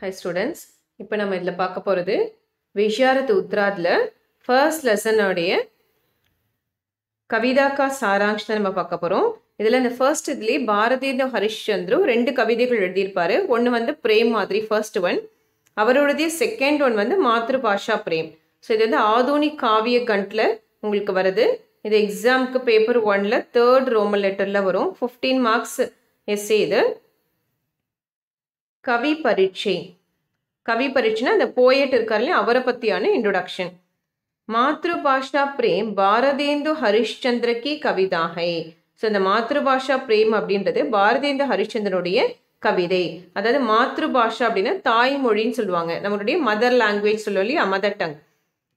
High students இப்போ நம்ம இதில் பார்க்க போகிறது விஷாரத் உத்ராத்தில் ஃபர்ஸ்ட் லெசனோடைய கவிதா கா சாராங்ஷ் தான் நம்ம பார்க்க போகிறோம் இதில் இந்த ஃபர்ஸ்ட் இதுலேயே பாரதேந்த ஹரிஷ்சந்திரு ரெண்டு கவிதைகள் எழுதியிருப்பாரு. ஒன்று வந்து பிரேம் மாதிரி ஃபர்ஸ்ட் ஒன் அவரோடதே செகண்ட் ஒன் வந்து மாத்ரு பாஷா பிரேம். ஸோ இது வந்து ஆதோனி காவிய கண்டில் உங்களுக்கு வருது இது எக்ஸாமுக்கு பேப்பர் ஒனில் தேர்ட் ரோமன் லெட்டரில் வரும். ஃபிஃப்டீன் மார்க்ஸ் எஸ்ஏ இது. கவி பரீட்சை. கவி பரீட்சைனா அந்த போயட் இருக்கார் இல்லையா அவரை பற்றியான இன்ட்ரொடக்ஷன் மாத்ருபாஷா பிரேம் பாரதேந்து ஹரிஷ்சந்திர கி கவிதாகை ஸோ இந்த மாத்ருபாஷா பிரேம் அப்படின்றது பாரதேந்து ஹரிஷ்சந்திரனுடைய கவிதை. அதாவது மாத்ருபாஷா அப்படின்னா தாய்மொழின்னு சொல்லுவாங்க. நம்மளுடைய மதர் லாங்குவேஜ் சொல்லுவோம் இல்லையா? மதர் டங்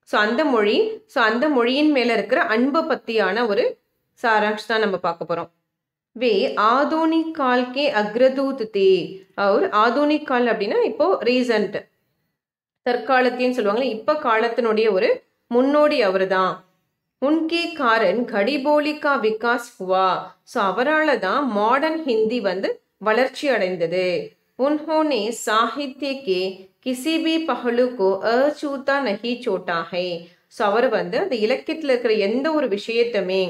ஸோ அந்த மொழி ஸோ அந்த மொழியின் மேலே இருக்கிற அன்பை பற்றியான ஒரு சாராம்ஷ் தான் நம்ம பார்க்க போகிறோம் வே ஆதோனிக் கால் கே அக்ரதூத் தே அவர் ஆதோனிக் கால் அப்படின்னா இப்போ ரீசன்ட் தற்காலத்தின்னு சொல்லுவாங்களே இப்போ காலத்தினுடைய ஒரு முன்னோடி அவர் தான் உன்கே காரன் கடிபோலிகா விகாஸ் ஹுவா. ஸோ அவரால் தான் மாடர்ன் ஹிந்தி வந்து வளர்ச்சி அடைந்தது. உன்ஹோனே சாகித்ய கே கிசி பி பஹலு கோ அச்சூத்தா நஹி சோட்டாகை. ஸோ அவர் வந்து அந்த இலக்கியத்தில் இருக்கிற எந்த ஒரு விஷயத்தையுமே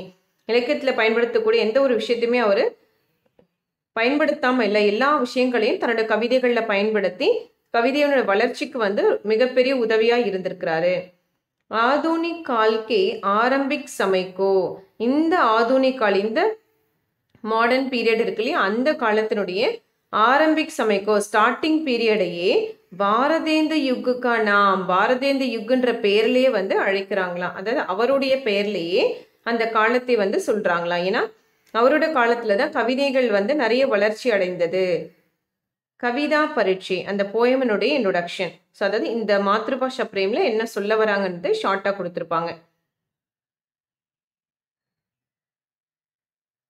இலக்கியத்தில் பயன்படுத்தக்கூடிய எந்த ஒரு விஷயத்தையுமே அவர் பயன்படுத்தாமல் இல்லை. எல்லா விஷயங்களையும் தன்னோட கவிதைகளில் பயன்படுத்தி கவிதையோட வளர்ச்சிக்கு வந்து மிகப்பெரிய உதவியாக இருந்திருக்கிறாரு. ஆதூனிக் கால்கே ஆரம்பிக் சமைக்கோ. இந்த ஆதூனிக் கால் இந்த மாடர்ன் பீரியட் இருக்கு இல்லையா? அந்த காலத்தினுடைய ஆரம்பிக் சமைக்கோ ஸ்டார்டிங் பீரியடையே பாரதேந்த யுக்குக்கா நாம் பாரதேந்த யுக்குன்ற பெயர்லேயே வந்து அழைக்கிறாங்களாம். அதாவது அவருடைய பெயர்லேயே அந்த காலத்தை வந்து சொல்கிறாங்களாம் ஏன்னா அவரோட காலத்தில் தான் கவிதைகள் வந்து நிறைய வளர்ச்சி அடைந்தது கவிதா பரீட்சை அந்த போயமனுடைய இன்ட்ரொடக்ஷன் ஸோ அதாவது இந்த மாத்ருபாஷா பிரேமில் என்ன சொல்ல வராங்கன்றது ஷார்ட்டாக கொடுத்துருப்பாங்க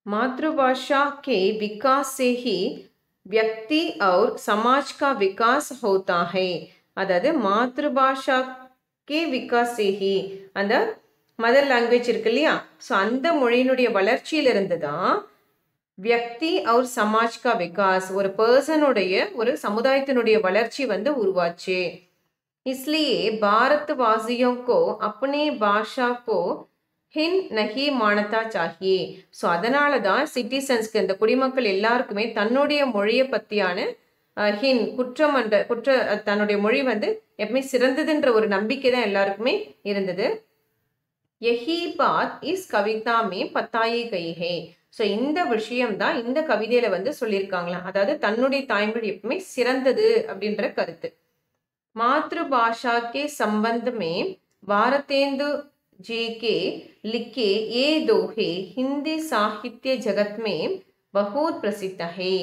मातृभाषा के विकास से ही व्यक्ति और समाज का विकास होता है அதாவது மாத்ருபாஷா கே விகாஸ் சேஹி அந்த மதர் லாங்குவேஜ் இருக்கு இல்லையா ஸோ அந்த மொழியினுடைய வளர்ச்சியிலிருந்து தான் வியக்தி அவர் சமாஜ் கா விகாஸ் ஒரு பர்சனுடைய ஒரு சமுதாயத்தினுடைய வளர்ச்சி வந்து உருவாச்சு इसलिए भारतवासियों को अपने भाषा को ஹின் நஹி மானதா சாஹியே ஸோ அதனால தான் சிட்டிசன்ஸ்க்கு இந்த குடிமக்கள் எல்லாருக்குமே தன்னுடைய மொழியை பற்றியான ஹின் குற்றம் என்ற குற்ற தன்னுடைய மொழி வந்து எப்பவுமே சிறந்ததுன்ற ஒரு நம்பிக்கை தான் எல்லாருக்குமே இருந்தது எஹி பாத் இஸ் கவிதா மே பத்தாயி கைஹே ஸோ இந்த விஷயம் தான் இந்த கவிதையில வந்து சொல்லியிருக்காங்களாம் அதாவது தன்னுடைய தாய்மொழி எப்பவுமே சிறந்தது அப்படின்ற கருத்து மாத்ரு பாஷா கே சம்பந்தமே பாரதேந்து जी के लिखे ये दोहे हिंदी साहित्य जगत में बहुत प्रसिद्ध है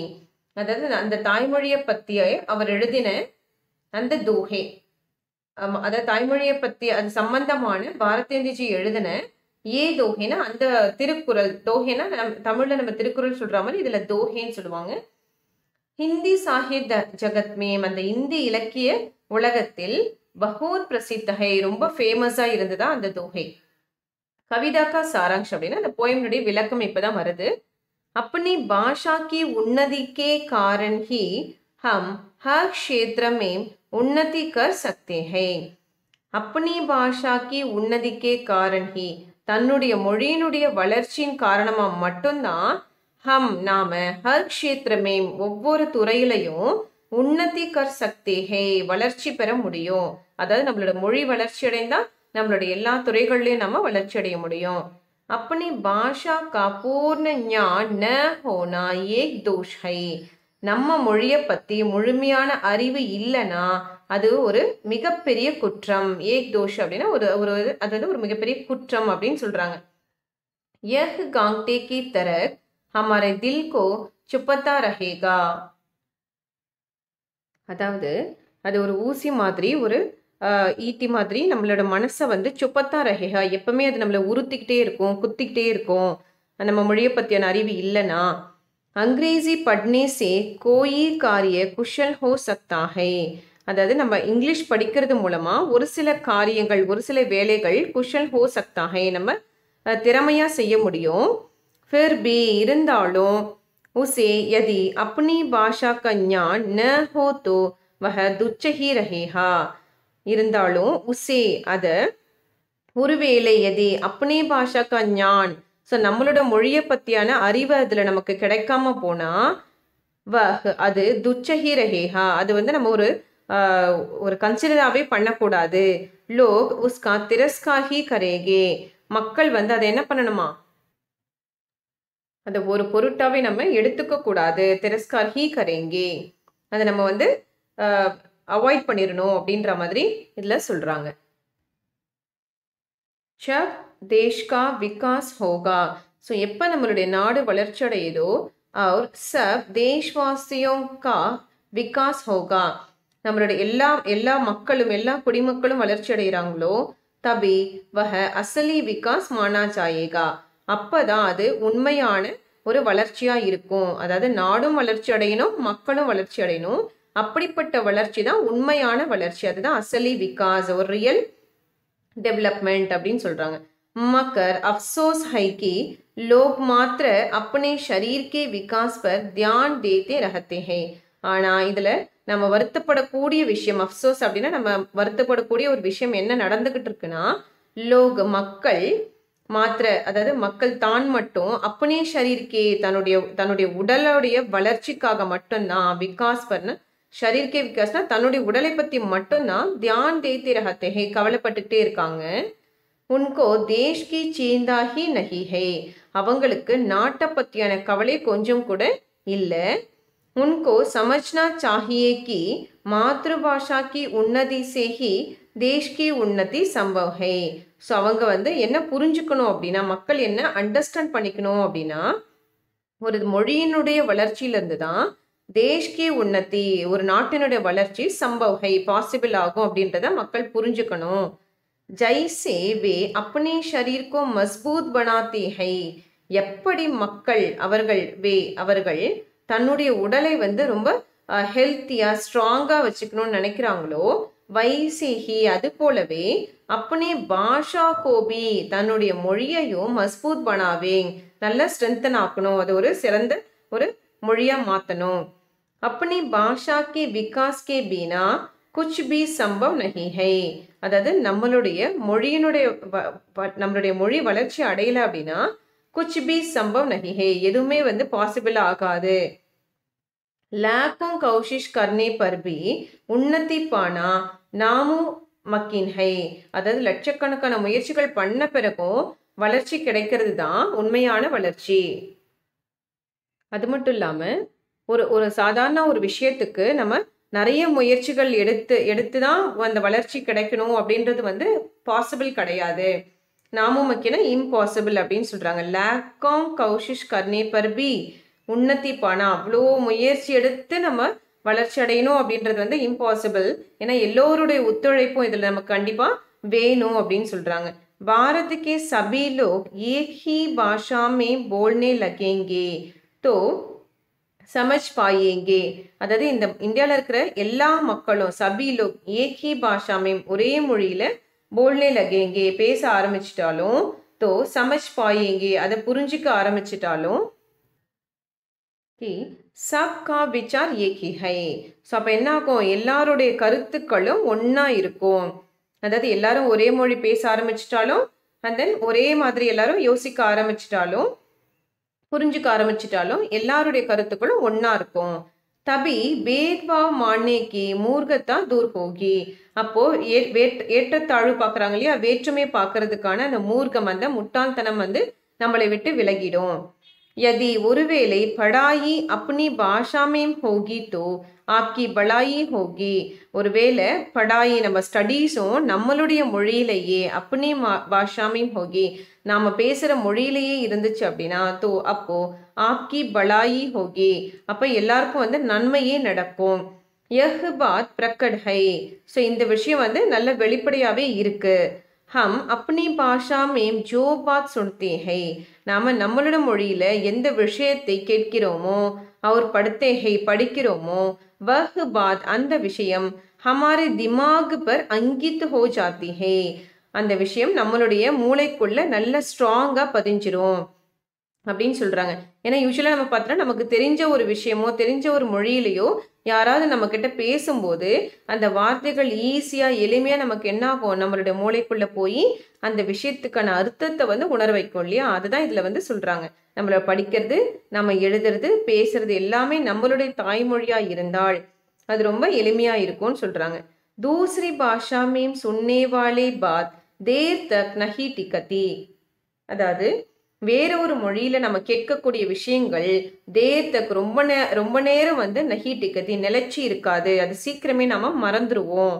அதாவது அந்த தாய்மொழியை பற்றிய அவர் எழுதின அந்த தோஹே அதாவது தாய்மொழியை பற்றி அது சம்பந்தமான பாரதேந்திஜி எழுதின ஏ தோஹேனா அந்த திருக்குறள் தோஹேனா நம் தமிழில் நம்ம திருக்குறள் சொல்கிற மாதிரி இதில் தோஹேன்னு சொல்லுவாங்க ஹிந்தி சாஹித்ய ஜகத் மேம் அந்த இந்தி இலக்கிய உலகத்தில் பகூத் பிரசித்தகை ரொம்ப ஃபேமஸாக இருந்ததா அந்த தோகை கவிதாக்கா சாராங்ஷ் அப்படின்னா அந்த போயம்னுடைய விளக்கம் இப்போதான் வருது अपनी भाषा की उन्नति के कारण ही हम हर क्षेत्र में उन्नति कर सकते हैं अपनी भाषा की उन्नति के कारण ही தன்னுடைய மொழியினுடைய வளர்ச்சியின் காரணமாக மட்டும்தான் ஹம் நாம ஹர் க்ஷேத்திரமே ஒவ்வொரு துறையிலையும் உன்னதி கர் சக்தி ஹே வளர்ச்சி பெற முடியும் அதாவது நம்மளோட மொழி வளர்ச்சி அடைந்தா நம்மளோட எல்லா துறைகள்லையும் நம்ம வளர்ச்சி அடைய முடியும் अपनी भाषा का पूर्ण ज्ञान न होना एक दोष है நம்ம மொழியை பற்றி முழுமையான அறிவு இல்லைன்னா அது ஒரு மிகப்பெரிய குற்றம் ஏக் தோஷ் அப்படின்னா ஒரு ஒரு அதாவது ஒரு மிகப்பெரிய குற்றம் அப்படின்னு சொல்றாங்க यह गांगटे की तरह हमारे दिल को चुपता रहेगा அதாவது அது ஒரு ஊசி மாதிரி ஒரு ஈட்டி மாதிரி நம்மளோட மனசை வந்து சுப்பத்தா ரஹேகா எப்பவுமே அது நம்மளை உறுத்திக்கிட்டே இருக்கும் குத்திக்கிட்டே இருக்கும் நம்ம மொழியை பற்றியான அறிவு இல்லைன்னா அங்கிரேசி பட்னே சே கோயி காரிய குஷல் ஹோ சக்தாகை அதாவது நம்ம இங்கிலீஷ் படிக்கிறது மூலமாக ஒரு சில காரியங்கள் ஒரு சில வேலைகள் குஷல் ஹோ சக்தாகை நம்ம திறமையாக செய்ய முடியும் ஃபிர் பி இருந்தாலும் உசே யதி அப்னி பாஷா का ज्ञान न हो तो வஹ துச்சஹி ரஹேஹா இருந்தாலும் உசே அத ஒருவேளை எதி அப்னே பாஷா கா ஞான் ஸோ நம்மளோட மொழியை பற்றியான அறிவு அதில் நமக்கு கிடைக்காம போனால் வஹ் அது துச்சஹீரஹேஹா. அது வந்து நம்ம ஒரு ஒரு கன்சிடராகவே பண்ணக்கூடாது. லோக் உஸ்கா திரஸ்காஹி கரேகே. மக்கள் வந்து அதை என்ன பண்ணணுமா? அதை ஒரு பொருட்டாவே நம்ம எடுத்துக்க கூடாது. திரஸ்கார் ஹீ கரேங்கே. அதை நம்ம வந்து அவாய்ட் பண்ணிடணும் அப்படின்ற மாதிரி இதில் சொல்கிறாங்க जब தேஷ்கா விகாஸ் ஹோகா. ஸோ எப்போ நம்மளுடைய நாடு வளர்ச்சியடையுதோ அவர் சப் தேஷ்வாசியோ கா விகாஸ் ஹோகா. நம்மளுடைய எல்லா எல்லா மக்களும் எல்லா குடிமக்களும் வளர்ச்சி அடைகிறாங்களோ தபி வஹ அசலி விகாஸ் மானா ஜாயேகா. அப்பதான் அது உண்மையான ஒரு வளர்ச்சியாக இருக்கும். அதாவது நாடும் வளர்ச்சி அடையணும் மக்களும் வளர்ச்சி அடையணும் அப்படிப்பட்ட வளர்ச்சி தான் உண்மையான வளர்ச்சி. அதுதான் அசலி விகாஸ் ஒரு ரியல் டெவலப்மெண்ட் அப்படின்னு சொல்கிறாங்க मगर अफसोस है कि लोग मात्र अपने शरीर के विकास पर ध्यान देते रहते हैं ஆனா இதுல நம்ம வருத்தப்படக்கூடிய விஷயம் அஃப்சோஸ் அப்படின்னா நம்ம வருத்தப்படக்கூடிய ஒரு விஷயம் என்ன நடந்துகிட்டு இருக்குன்னா லோக் மக்கள் மாத்திர அதாவது மக்கள் தான் மட்டும் அப்பனே ஷரீர்கே தன்னுடைய தன்னுடைய உடலுடைய வளர்ச்சிக்காக மட்டும்தான் விகாஸ் பண்ண ஷரீர் கே விகாஸ்னா தன்னுடைய உடலை பத்தி மட்டும்தான் தியான் தேத்தி ரகத்தே ஹே கவலைப்பட்டுட்டே இருக்காங்க உன்கோ தேஷ் கி சீந்தா ஹி நகி ஹே. அவங்களுக்கு நாட்டை பற்றியான கவலை கொஞ்சம் கூட இல்லை. உன்கோ சமஜ்னா சாஹியே கி மாத்ருபாஷா கி உன்னதி சேஹி தேஷ் கி உன்னதி சம்பவ் ஹே. ஸோ அவங்க வந்து என்ன புரிஞ்சுக்கணும் அப்படின்னா மக்கள் என்ன அண்டர்ஸ்டாண்ட் பண்ணிக்கணும் அப்படின்னா ஒரு மொழியினுடைய வளர்ச்சியிலேருந்து தான் தேஷ் தேஷ்கி உன்னதி ஒரு நாட்டினுடைய வளர்ச்சி சம்பவகை பாசிபிள் ஆகும் அப்படின்றத மக்கள் புரிஞ்சுக்கணும். ஜைசே வே அப்பனே ஷரீர்கோ மஸ்பூத் பனாத்தி ஹை. எப்படி மக்கள் அவர்கள் வே அவர்கள் தன்னுடைய உடலை வந்து ரொம்ப ஹெல்த்தியாக ஸ்ட்ராங்காக வச்சுக்கணும்னு நினைக்கிறாங்களோ வைசிஹி அது போலவே அப்பனே பாஷா கோபி தன்னுடைய மொழியையும் மஸ்பூத் பனாவே நல்லா ஸ்ட்ரென்தன் ஆக்கணும். அது ஒரு சிறந்த ஒரு மொழியாக மாற்றணும் அப்பனே பாஷா கே விகாஸ் கே பீனா குச்சு பி சம்பவ் நகி ஹை அதாவது நம்மளுடைய மொழியினுடைய நம்மளுடைய மொழி வளர்ச்சி அடையலை அப்படின்னா குச் பி சம்பவ் நகி ஹே எதுவுமே வந்து பாசிபிள் ஆகாது. லாக்கும் கௌஷிஷ் கர்னே பர்பி உன்னத்தி பானா நாமும் மக்கின் ஹை. அதாவது லட்சக்கணக்கான முயற்சிகள் பண்ண பிறகும் வளர்ச்சி கிடைக்கிறது தான் உண்மையான வளர்ச்சி. அது மட்டும் இல்லாமல் ஒரு ஒரு சாதாரண ஒரு விஷயத்துக்கு நம்ம நிறைய முயற்சிகள் எடுத்து எடுத்து தான் அந்த வளர்ச்சி கிடைக்கணும் அப்படின்றது வந்து பாசிபிள் கிடையாது நாமும் மக்கின இம்பாசிபிள் அப்படின்னு சொல்கிறாங்க லேக்காம் கௌஷிஷ் கர்னே பர்பி உன்னதி பானா அவ்வளோ முயற்சி எடுத்து நம்ம வளர்ச்சி அடையணும் அப்படின்றது வந்து இம்பாசிபிள் ஏன்னா எல்லோருடைய ஒத்துழைப்பும் இதில் நமக்கு கண்டிப்பாக வேணும் அப்படின்னு சொல்கிறாங்க भारत के सभी लोग एक ही भाषा में बोलने लगेंगे तो சமஜ் பாயேங்கே அதாவது இந்த இந்தியாவில் இருக்கிற எல்லா மக்களும் சபி லோக் ஏகி பாஷாமையும் ஒரே மொழியில் போல்னே லகேங்கே பேச ஆரம்பிச்சிட்டாலும் தோ சமஜ் பாயேங்கே அதை புரிஞ்சிக்க ஆரம்பிச்சிட்டாலும் சப் கா விசார் ஏகி ஹை. ஸோ அப்போ என்ன ஆகும் எல்லாருடைய கருத்துக்களும் ஒன்றா இருக்கும். அதாவது எல்லாரும் ஒரே மொழி பேச ஆரம்பிச்சிட்டாலும் அண்ட் தென் ஒரே மாதிரி எல்லாரும் யோசிக்க ஆரம்பிச்சிட்டாலும் புரிஞ்சுக்க ஆரம்பிச்சிட்டாலும் எல்லாருடைய கருத்துக்களும் ஒன்றா இருக்கும். தபி பேத்பாவ் மானேக்கி மூர்கத்தா தூர் போகி அப்போ ஏற்றத்தாழ்வு பார்க்குறாங்க இல்லையா? வேற்றுமை பார்க்கறதுக்கான அந்த மூர்க்கம் அந்த முட்டாள்தனம் வந்து நம்மளை விட்டு விலகிடும். எதி ஒருவேளை படாயி அப்னி பாஷாமேம் ஹோகி தோ ஆப்கி பலாயி ஹோகி. ஒருவேளை படாயி நம்ம ஸ்டடீஸும் நம்மளுடைய மொழியிலேயே அப்பனே மா ஹோகி. நாம் பேசுகிற மொழியிலேயே இருந்துச்சு அப்படின்னா தோ அப்போது ஆப்கி பலாயி ஹோகி. அப்போ எல்லாருக்கும் வந்து நன்மையே நடக்கும். யஹ் பாத் பிரக்கட்ஹை ஸோ இந்த விஷயம் வந்து நல்ல வெளிப்படையாகவே இருக்குது ஹம் அப்பனி பாஷா மேம் ஜோ பாத் சுன்தே ஹை. நாம் நம்மளோட மொழியில் எந்த விஷயத்தை கேட்கிறோமோ அவர் படுத்தேஹை படிக்கிறோமோ? வஹ் பாத் அந்த விஷயம். ஹமாரி திமாக் பர் அங்கித் ஹோ ஜாத்தி ஹே. அந்த விஷயம் நம்மளுடைய மூளைக்குள்ள நல்ல ஸ்ட்ராங்காக பதிஞ்சிரும். அப்படின்னு சொல்கிறாங்க ஏன்னா யூஸ்வலாக நம்ம பார்த்தோன்னா நமக்கு தெரிஞ்ச ஒரு விஷயமோ தெரிஞ்ச ஒரு மொழியிலையோ யாராவது நம்மக்கிட்ட பேசும்போது அந்த வார்த்தைகள் ஈஸியாக எளிமையாக நமக்கு என்ன ஆகும்? நம்மளுடைய மூளைக்குள்ளே போய் அந்த விஷயத்துக்கான அர்த்தத்தை வந்து உணர வைக்கும் இல்லையா? அதுதான் இதில் வந்து சொல்கிறாங்க நம்மளை படிக்கிறது நம்ம எழுதுறது பேசுறது எல்லாமே நம்மளுடைய தாய்மொழியாக இருந்தால் அது ரொம்ப எளிமையாக இருக்கும்னு சொல்கிறாங்க தூசரி பாஷா மேம் சுன்னேவாலே பாத் தேர் தக் நஹி டிகதி. அதாவது வேற ஒரு மொழியில நம்ம கேட்கக்கூடிய விஷயங்கள் தேயத்துக்கு ரொம்ப நே ரொம்ப நேரம் வந்து நஹி நிலச்சி நிலைச்சி இருக்காது. அது சீக்கிரமே நம்ம மறந்துடுவோம்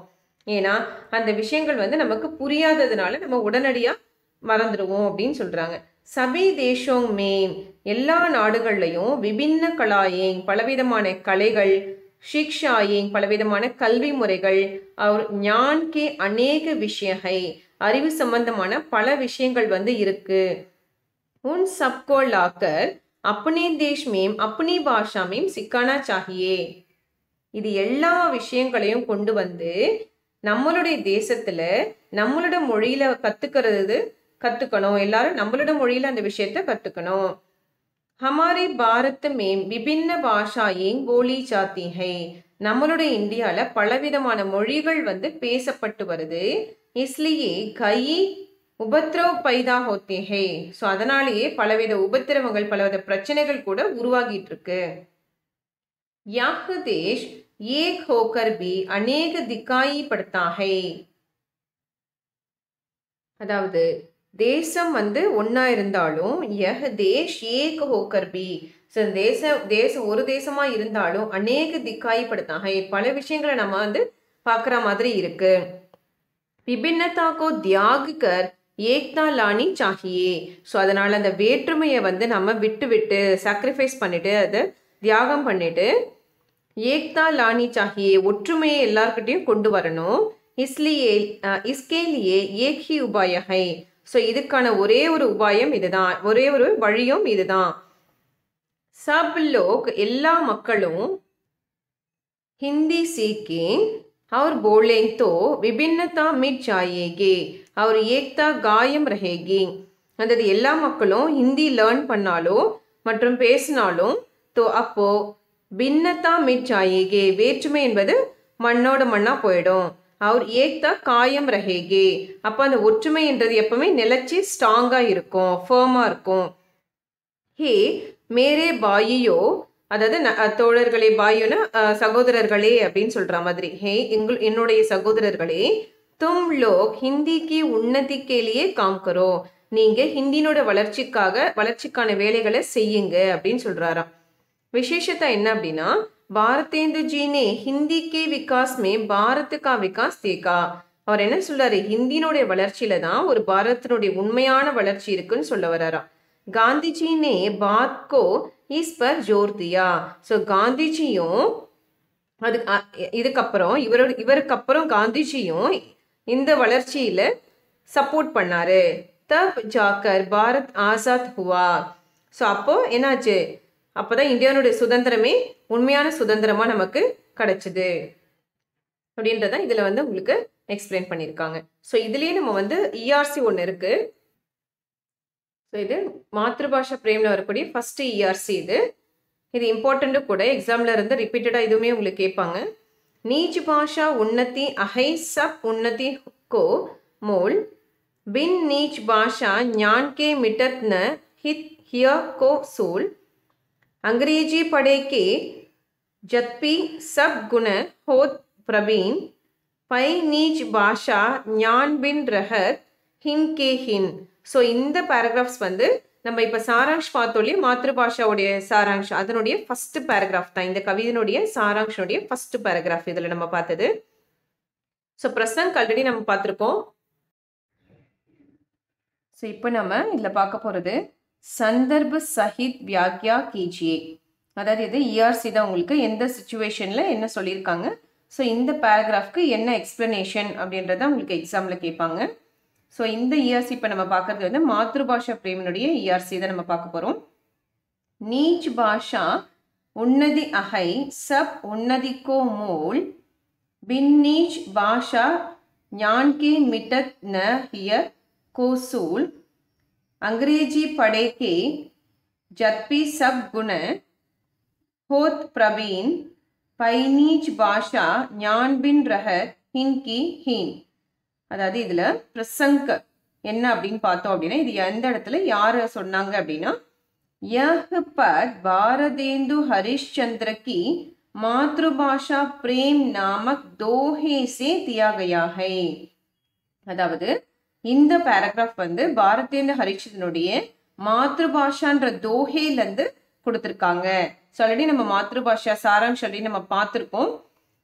ஏன்னா அந்த விஷயங்கள் வந்து நமக்கு புரியாததுனால நம்ம உடனடியாக மறந்துடுவோம் அப்படின்னு சொல்கிறாங்க சபி தேசோங் மேம் எல்லா நாடுகள்லையும் விபின்ன கலாயேங் பலவிதமான கலைகள் ஷிக்ஷாயேங் பலவிதமான கல்வி முறைகள் அவர் ஞான்கே அநேக விஷயகை அறிவு சம்பந்தமான பல விஷயங்கள் வந்து இருக்கு. उन सबको लाकर अपने देश में अपनी भाषा में सिखाना चाहिए இது எல்லா விஷயங்களையும் கொண்டு வந்து நம்மளுடைய தேசத்துல நம்மளோட மொழியில கத்துக்கிறது கத்துக்கணும் எல்லாரும் நம்மளோட மொழியில அந்த விஷயத்த கத்துக்கணும் ஹமாரே பாரத் மேம் விபின்ன பாஷாயேங் போலி ஜாத்தி ஹை நம்மளுடைய இந்தியால பலவிதமான மொழிகள் வந்து பேசப்பட்டு வருது இஸ்லியே கை உபத்திரவ் பைதா ஹோத்தே ஹே ஸோ அதனாலேயே பலவித உபத்திரவங்கள் பலவித பிரச்சனைகள் கூட உருவாகிட்டு இருக்கு யாஹ் தேஷ் ஏக் ஹோக்கர் பி அநேக திக்காயி படுத்தாகை அதாவது தேசம் வந்து ஒன்னா இருந்தாலும் யஹ் தேஷ் ஏக் ஹோக்கர் பி. ஸோ தேச தேசம் ஒரு தேசமா இருந்தாலும் அநேக திக்காயி பல விஷயங்களை நம்ம வந்து பார்க்குற மாதிரி இருக்கு. விபின்னதாக்கோ தியாகுகர் கர் ஏக்தா லானி சாகியே ஸோ அதனால் அந்த வேற்றுமையை வந்து நம்ம விட்டு விட்டு சாக்ரிஃபைஸ் பண்ணிட்டு அதை தியாகம் பண்ணிட்டு ஏக்தா லானி சாகியே ஒற்றுமையை எல்லார்கிட்டையும் கொண்டு வரணும் இஸ்லியே இஸ்கேலியே ஏக் ஹி உபாயகை ஸோ இதுக்கான ஒரே ஒரு உபாயம் இதுதான் ஒரே ஒரு வழியும் இதுதான் சப் லோக் எல்லா மக்களும் ஹிந்தி சீக்கே और बोलें तो विभिन्नता मिट जाएगी அவர் ஏக்தா காயம் ரஹேகி. அதாவது எல்லா மக்களும் ஹிந்தி லேர்ன் பண்ணாலோ மற்றும் பேசினாலும் தோ அப்போ பின்னத்தா மிச்சாயேகே வேற்றுமை என்பது மண்ணோட மண்ணாக போயிடும். அவர் ஏக்தா காயம் ரஹேகே. அப்போ அந்த ஒற்றுமை என்றது எப்பவுமே நிலச்சி ஸ்ட்ராங்காக இருக்கும் ஃபேமாக இருக்கும். ஹே மேரே பாயியோ அதாவது தோழர்களே பாயுன்னா சகோதரர்களே அப்படின்னு சொல்கிற மாதிரி. ஹே எங்கள் என்னுடைய சகோதரர்களே தும் லோக் ஹிந்திக்கு உன்னதிக்கேலியே காம் கரோ நீங்க ஹிந்தினோட வளர்ச்சிக்காக வளர்ச்சிக்கான வேலைகளை செய்யுங்க அப்படின்னு சொல்றாராம். விசேஷத்தை என்ன அப்படின்னா பாரதேந்து ஜீனே ஹிந்தி கே விகாஸ் மே பாரத்துக்கா விகாஸ் தேகா அவர் என்ன சொல்றாரு? ஹிந்தினுடைய வளர்ச்சியில தான் ஒரு பாரதத்தினுடைய உண்மையான வளர்ச்சி இருக்குன்னு சொல்ல வராராம். காந்திஜினே பாத்கோ இஸ் பர் ஜோர்தியா ஸோ காந்திஜியும் அது இதுக்கப்புறம் இவரோட இவருக்கு அப்புறம் காந்திஜியும் இந்த வளர்ச்சியில் சப்போர்ட் பண்ணாரு. தப் ஜாக்கர் பாரத் ஆசாத் ஹுவா. ஸோ அப்போது என்னாச்சு? அப்போ தான் இந்தியாவுடைய சுதந்திரமே உண்மையான சுதந்திரமாக நமக்கு கிடச்சிது. அப்படின்றத இதில் வந்து உங்களுக்கு எக்ஸ்பிளைன் பண்ணியிருக்காங்க ஸோ இதுலேயே நம்ம வந்து இஆர்சி ஒன்று இருக்குது ஸோ இது மாத்ருபாஷா பிரேமில் வரக்கூடிய ஃபஸ்ட்டு இஆர்சி இது. இது இம்பார்ட்டண்ட்டும் கூட எக்ஸாமில் இருந்து ரிப்பீட்டடாக இதுவுமே உங்களுக்கு கேட்பாங்க. நீச் பாஷா உன்னதி அஹை சப் உன்னதி கோ மூல் பின் நீச் பாஷா ஞான் கே மிட்டத் ந ஹித் हिया को सूल अंग्रेजी पढ़े के जत्पी सब गुण होत प्रवीण पै नीच பாஷா ஞான் பின் ரஹத் ஹின் கே ஹின் ஸோ இந்த பேராகிராஃப்ஸ் வந்து நம்ம இப்போ சாராங்ஷ் பார்த்தோம் மாத்ருபாஷாவுடைய சாராங்ஷ் அதனுடைய ஃபர்ஸ்ட் பேராகிராஃப் தான். இந்த கவிதையினுடைய சாராங்ஷனுடைய ஃபர்ஸ்ட் பேராகிராஃப் இதில் நம்ம பார்த்தது. ஸோ பிரசங்க் ஆல்ரெடி நம்ம பார்த்துருக்கோம். ஸோ இப்போ நம்ம இதில் பார்க்க போகிறது சந்தர்ப சஹித் வியாக்யா கீஜியே. அதாவது இது இஆர்சி தான் உங்களுக்கு எந்த சுச்சுவேஷனில் என்ன சொல்லியிருக்காங்க. ஸோ இந்த பேராகிராஃப்க்கு என்ன எக்ஸ்ப்ளனேஷன் அப்படின்றத உங்களுக்கு எக்ஸாமில் கேட்பாங்க. ஸோ இந்த இஆர்சி இப்போ நம்ம பார்க்குறது வந்து மாத்ருபாஷா பிரேமனுடைய இஆர்சி தான் நம்ம பார்க்க போகிறோம் நீச் பாஷா உன்னதி அகை சப் உன்னதி கோ மூல் பின் நீச் பாஷா ஞான் के मिटत न हियर को सूल अंग्रेजी पढ़े के जत्पी सब गुण होत प्रवीण பைனீச் பாஷா ஞான்பின் ரஹத் ஹின்கி ஹீன் அதாவது இதுல பிரசங்க என்ன அப்படின்னு பார்த்தோம் அப்படின்னா இது எந்த இடத்துல யாரு சொன்னாங்க அப்படின்னா यह पद भारतेंदु हरिश्चंद्र की मातृभाषा प्रेम नामक दोहे से दिया गया है அதாவது இந்த பேராகிராஃப் வந்து பாரதேந்திர ஹரிச்சந்திரனுடைய மாத்ருபாஷான்ற தோஹேலேருந்து கொடுத்துருக்காங்க ஸோ ஆல்ரெடி நம்ம மாத்ருபாஷா சாராம்ஷ் ஆல்ரெடி நம்ம பார்த்துருக்கோம்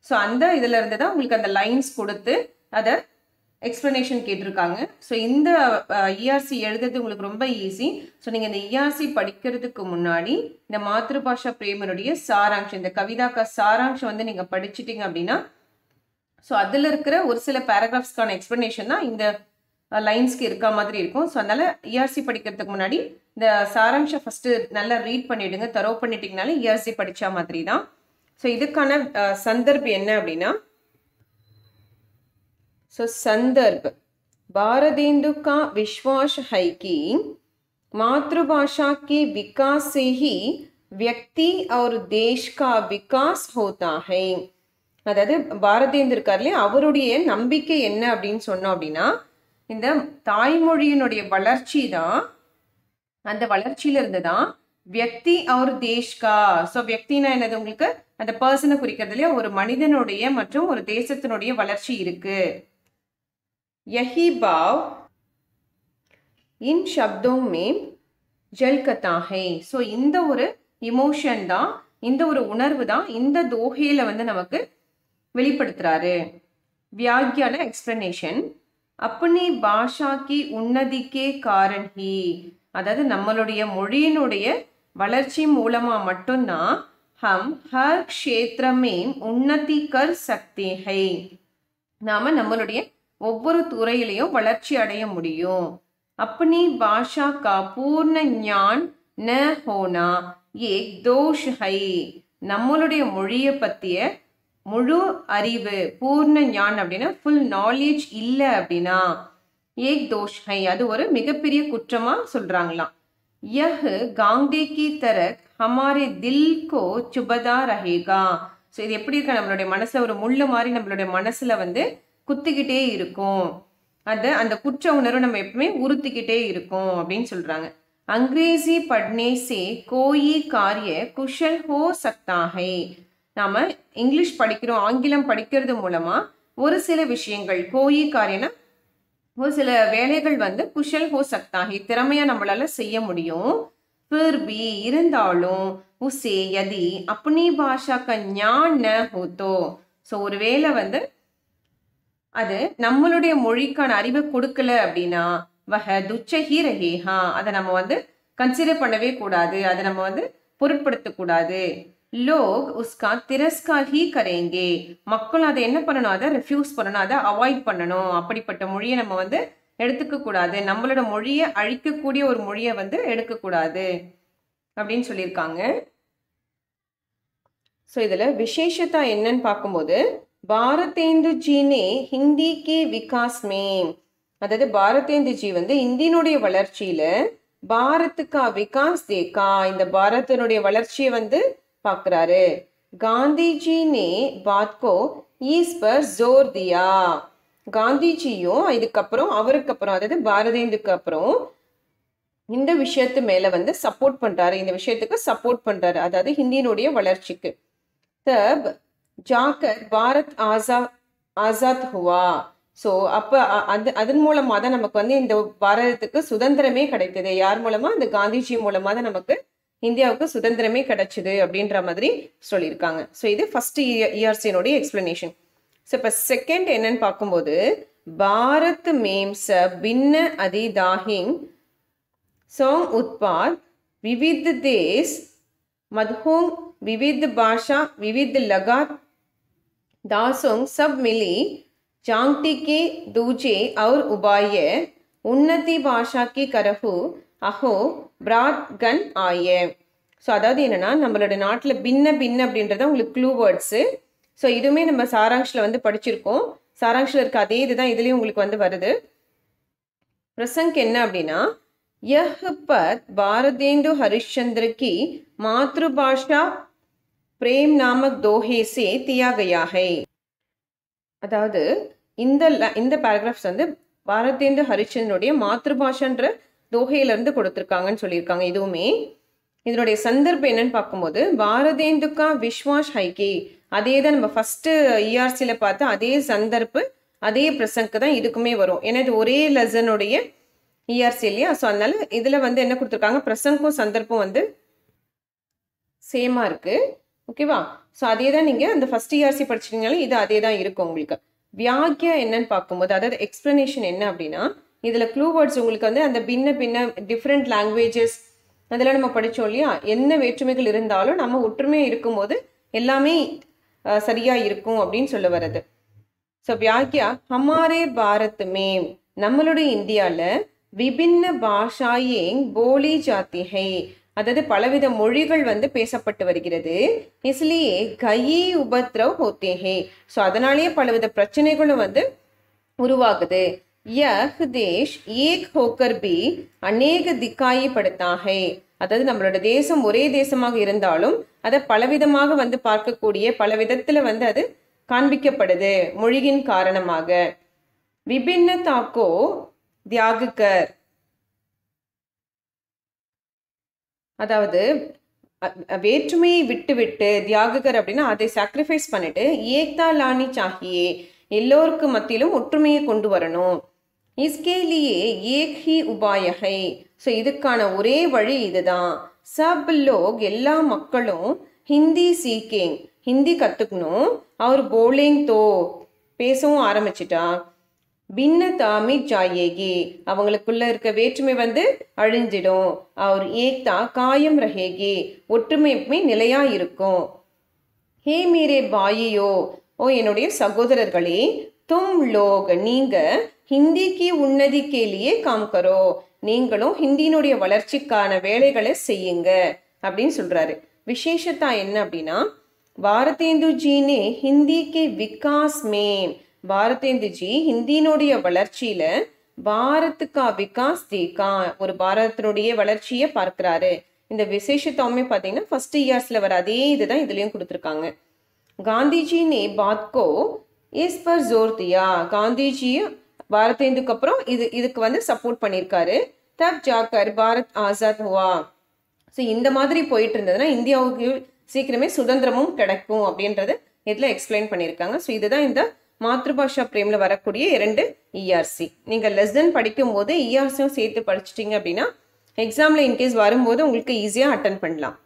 ஸோ அந்த இதுல இருந்து தான் உங்களுக்கு அந்த லைன்ஸ் கொடுத்து அதை எக்ஸ்பிளனேஷன் கேட்டிருக்காங்க. ஸோ இந்த இஆர்சி எழுதுறது உங்களுக்கு ரொம்ப ஈஸி ஸோ நீங்கள் இந்த இஆர்சி படிக்கிறதுக்கு முன்னாடி இந்த மாத்ருபாஷா பிரேமனுடைய சாராம்சம் இந்த கவிதாக்கா சாராம்சம் வந்து நீங்கள் படிச்சிட்டிங்க அப்படின்னா ஸோ அதில் இருக்கிற ஒரு சில பேராகிராஃப்ஸ்க்கான எக்ஸ்பிளனேஷன் தான் இந்த லைன்ஸ்க்கு இருக்க மாதிரி இருக்கும். ஸோ அதனால் இஆர்சி படிக்கிறதுக்கு முன்னாடி இந்த சாராம்சம் ஃபஸ்ட்டு நல்லா ரீட் பண்ணிவிடுங்க தரோ பண்ணிட்டீங்கனாலே இஆர்சி படித்தா மாதிரி தான். ஸோ இதுக்கான சந்தர்ப்பம் என்ன அப்படின்னா सो संदर्भ भारतेंदु का विश्वास है कि मातृभाषा के विकास से ही व्यक्ति और देश का विकास होता है அதாவது பாரதேந்தர் இருக்கார்லையே அவருடைய நம்பிக்கை என்ன அப்படின்னு சொன்னோம் அப்படின்னா இந்த தாய்மொழியினுடைய வளர்ச்சி தான் அந்த வளர்ச்சியில இருந்து தான் வியக்தி அவர் தேஷ்கா ஸோ வியக்தினா என்னது உங்களுக்கு அந்த பர்சனை குறிக்கிறதுலயே ஒரு மனிதனுடைய மற்றும் ஒரு தேசத்தினுடைய வளர்ச்சி இருக்கு यही भाव इन शब्दों में ஜல்கத்தா ஹை ஸோ இந்த ஒரு இமோஷன் தான் இந்த ஒரு உணர்வு தான் இந்த தோஹையில வந்து நமக்கு வெளிப்படுத்துறாரு வியாக்கியான எக்ஸ்பிளனேஷன் அப்பனி பாஷா கி உன்னதிக்கே காரன் ஹி அதாவது நம்மளுடைய மொழியினுடைய வளர்ச்சி மூலமா மட்டும்தான் ஹம் ஹர் க்ஷேத்திரமே உன்னதி கர் சக்தே ஹை நாம நம்மளுடைய ஒவ்வொரு துறையிலையும் வளர்ச்சி அடைய முடியும் अपनी भाषा का पूर्ण ज्ञान न होना एक दोष है நம்மளுடைய மொழியை பற்றிய முழு அறிவு பூர்ண ஞான் அப்படின்னா ஃபுல் நாலேஜ் இல்லை அப்படின்னா ஏக் தோஷ் ஹை அது ஒரு மிகப்பெரிய குற்றமா சொல்றாங்களாம் யஹ் காந்தே கி தரக் ஹமாரே தில் கோ சுபதா ரஹேகா ஸோ இது எப்படி இருக்கா நம்மளுடைய மனசுல ஒரு முள்ளு மாதிரி நம்மளுடைய மனசுல வந்து குத்திக்கிட்டே இருக்கும். அது அந்த குற்ற உணர்வு நம்ம எப்பவுமே உறுத்திக்கிட்டே இருக்கும் அப்படின்னு சொல்கிறாங்க அங்கிரேசி பட்னேசே கோயி காரிய குஷல் ஹோ சக்தாகை நாம் இங்கிலீஷ் படிக்கிறோம் ஆங்கிலம் படிக்கிறது மூலமாக ஒரு சில விஷயங்கள் கோயி காரியனா ஒரு சில வேலைகள் வந்து குஷல் ஹோ சக்தாகி திறமையாக நம்மளால செய்ய முடியும். பிர்பி இருந்தாலும் உசே யதி அப்னி பாஷாக்க கஞான் ஹோத்தோ ஸோ ஒரு வேலை வந்து அது நம்மளுடைய மொழிக்கான அறிவை கொடுக்கல அப்படின்னா வஹ துச்சஹி ரஹேஹா அதை நம்ம வந்து கன்சிடர் பண்ணவே கூடாது. அதை நம்ம வந்து பொருட்படுத்தக்கூடாது லோக் உஸ்கா திரஸ்கார் ஹீ கரேங்கே. மக்கள் அதை என்ன பண்ணணும்? அதை ரெஃப்யூஸ் பண்ணணும். அதை அவாய்ட் பண்ணணும். அப்படிப்பட்ட மொழியை நம்ம வந்து எடுத்துக்க கூடாது. நம்மளோட மொழியை அழிக்கக்கூடிய ஒரு மொழியை வந்து எடுக்கக்கூடாது அப்படின்னு சொல்லியிருக்காங்க. ஸோ இதில் விசேஷத்தா என்னன்னு பார்க்கும்போது பாரதேந்து ஜீனே ஹிந்தி கே விகாஸ் மே அதாவது பாரதேந்து ஜி வந்து இந்தியினுடைய வளர்ச்சியில பாரத்துக்கா விகாஸ் தேக்கா இந்த பாரத்தினுடைய வளர்ச்சியை வந்து பார்க்குறாரு காந்திஜி நே பாத்கோ ஈஸ் பர் ஜோர் தியா. காந்திஜியும் இதுக்கப்புறம் அவருக்கு அப்புறம் அதாவது பாரதேந்துக்கு அப்புறம் இந்த விஷயத்து மேல வந்து சப்போர்ட் பண்றாரு. இந்த விஷயத்துக்கு சப்போர்ட் பண்றாரு. அதாவது ஹிந்தியினுடைய வளர்ச்சிக்கு. தப் ஜாக்கர் பாரத் ஆசா ஆசாத் ஹுவா. ஸோ அப்போ அது அதன் மூலமாக தான் நமக்கு வந்து இந்த பாரதத்துக்கு சுதந்திரமே கிடைத்தது. யார் மூலமாக அந்த காந்திஜி மூலமாக தான் நமக்கு இந்தியாவுக்கு சுதந்திரமே கிடைச்சிது அப்படின்ற மாதிரி சொல்லியிருக்காங்க. ஸோ இது ஃபர்ஸ்ட் இஆர்சியினுடைய எக்ஸ்பிளனேஷன் ஸோ இப்போ செகண்ட் என்னன்னு பார்க்கும்போது பாரத் மேம்ச பின்ன அதி தாஹிங் சோங் உத்பாத் விவித் தேஸ் மத்ஹூம் விவித் பாஷா விவித் லகாத் दासोंग सब मिली जांगती के दूजे और उबाय उन्नति भाषा की करहु அஹோ பிராட் கன் ஆய ஸோ அதாவது என்னன்னா நம்மளோட நாட்டில் பின்ன பின்ன அப்படின்றத உங்களுக்கு க்ளூ வேர்ட்ஸு ஸோ இதுவுமே நம்ம சாராங்ஷில் வந்து படிச்சிருக்கோம் சாராங்ஷில் இருக்க அதே இதுதான் இதுலேயும் உங்களுக்கு வந்து வருது பிரசங்க் என்ன அப்படின்னா यह पद भारतेंदु हरिश्चंद्र की मातृभाषा பிரேம் நாமக் தோஹே சே அதாவது இந்த ல- இந்த பேராகிராஃப்ஸ் வந்து பாரதேந்து ஹரிச்சந்திரனுடைய மாத்ருபாஷன்ற தோகையிலிருந்து கொடுத்துருக்காங்கன்னு சொல்லியிருக்காங்க இதுவுமே. இதனுடைய சந்தர்ப்பம் என்னன்னு பார்க்கும்போது பாரதேந்துக்கா விஸ்வாஷ் ஹைகே. அதே தான் நம்ம ஃபஸ்ட்டு இஆர்சியில் பார்த்து அதே சந்தர்ப்பு அதே பிரசங்க்கு தான் இதுக்குமே வரும். ஏன்னா இது ஒரே லெசனுடைய இஆர்சி இல்லையா? ஸோ அதனால இதில் வந்து என்ன கொடுத்துருக்காங்க? பிரசங்கும் சந்தர்ப்பம் வந்து சேமாக இருக்குது ஓகேவா? ஸோ அதே தான் நீங்கள் அந்த ஃபஸ்ட் இஆர்சி படிச்சிட்டிங்கனாலும் இது அதே தான் இருக்கும் உங்களுக்கு. வியாக்கியா என்னன்னு பார்க்கும்போது அதாவது எக்ஸ்ப்ளனேஷன் என்ன அப்படின்னா இதில் க்ளூ வேர்ட்ஸ் உங்களுக்கு வந்து அந்த பின்ன பின்ன டிஃப்ரெண்ட் லாங்குவேஜஸ் அதெல்லாம் நம்ம படித்தோம் இல்லையா? என்ன வேற்றுமைகள் இருந்தாலும் நம்ம ஒற்றுமையாக இருக்கும்போது எல்லாமே சரியாக இருக்கும் அப்படின்னு சொல்ல வர்றது. ஸோ வியாக்கியா ஹமாரே பாரத் மேம் நம்மளுடைய இந்தியாவில் விபின்ன பாஷாயே போலி ஜாத்தி ஹை அதாவது பலவித மொழிகள் வந்து பேசப்பட்டு வருகிறது. இஸ்லியே கயி உபத்ரவ் ஹோத்தேஹே. ஸோ அதனாலேயே பலவித பிரச்சனைகளும் வந்து உருவாகுது. யஹ் தேஷ் ஏக் ஹோக்கர் பி அநேக திக்காயி படுத்தாகே அதாவது நம்மளோட தேசம் ஒரே தேசமாக இருந்தாலும் அதை பலவிதமாக வந்து பார்க்கக்கூடிய பல விதத்தில் வந்து அது காண்பிக்கப்படுது மொழியின் காரணமாக. விபின்ன தாக்கோ தியாகுக்கர். அதாவது வேற்றுமையை விட்டு விட்டு அப்படின்னா அதை சாக்ரிஃபைஸ் பண்ணிட்டு ஏக்தா லானி சாகியே எல்லோருக்கும் மத்தியிலும் ஒற்றுமையை கொண்டு வரணும். இஸ்கேலியே ஏக் ஹி உபாயகை ஸோ இதுக்கான ஒரே வழி இதுதான். சப் லோக் எல்லா மக்களும் ஹிந்தி சீக்கிங் ஹிந்தி கற்றுக்கணும் அவர் போலிங் தோ பேசவும் ஆரம்பிச்சிட்டா. பின்னதாமி ஜாயேகி அவங்களுக்குள்ள இருக்க வேற்றுமை வந்து அழிஞ்சிடும். அவர் ஏக்தா காயம் ரஹேகி. ஒற்றுமை நிலையா இருக்கும். ஹே மீரே பாயியோ ஓ என்னுடைய சகோதரர்களே தும் லோக நீங்க ஹிந்திக்கு உன்னதி கேலியே காம் கரோ நீங்களும் ஹிந்தியினுடைய வளர்ச்சிக்கான வேலைகளை செய்யுங்க அப்படின்னு சொல்றாரு. விசேஷத்தா என்ன அப்படின்னா பாரதேந்து ஜீனே ஹிந்திக்கு விகாஸ் மேம் பாரதேந்திஜி ஹிந்தியினுடைய வளர்ச்சியில பாரத்துக்கா விகாஸ் தேகா ஒரு பாரதத்தினுடைய வளர்ச்சியை பார்க்கிறாரு. இந்த விசேஷத்தவமே பார்த்தீங்கன்னா ஃபர்ஸ்ட் இயர்ஸில் வர அதே இதுதான் இதுலேயும் கொடுத்துருக்காங்க. காந்திஜி நே பாத்கோ இஸ் பர் ஜோர்தியா காந்திஜியும் பாரதேந்துக்கு அப்புறம் இது இதுக்கு வந்து சப்போர்ட் பண்ணியிருக்காரு. தப் ஜாக்கர் பாரத் ஆசாத் ஹுவா. ஸோ இந்த மாதிரி போயிட்டு இருந்ததுன்னா இந்தியாவுக்கு சீக்கிரமே சுதந்திரமும் கிடைக்கும் அப்படின்றது இதில் எக்ஸ்பிளைன் பண்ணியிருக்காங்க. ஸோ இதுதான் இந்த மாத்ருபாஷா பிரேமில் வரக்கூடிய இரண்டு இஆர்சி நீங்கள் லெஸ் தென் படிக்கும் போது இஆர்சியும் சேர்த்து படிச்சிட்டிங்க அப்படின்னா எக்ஸாமில் இன்கேஸ் வரும்போது உங்களுக்கு ஈஸியாக அட்டன் பண்ணலாம்.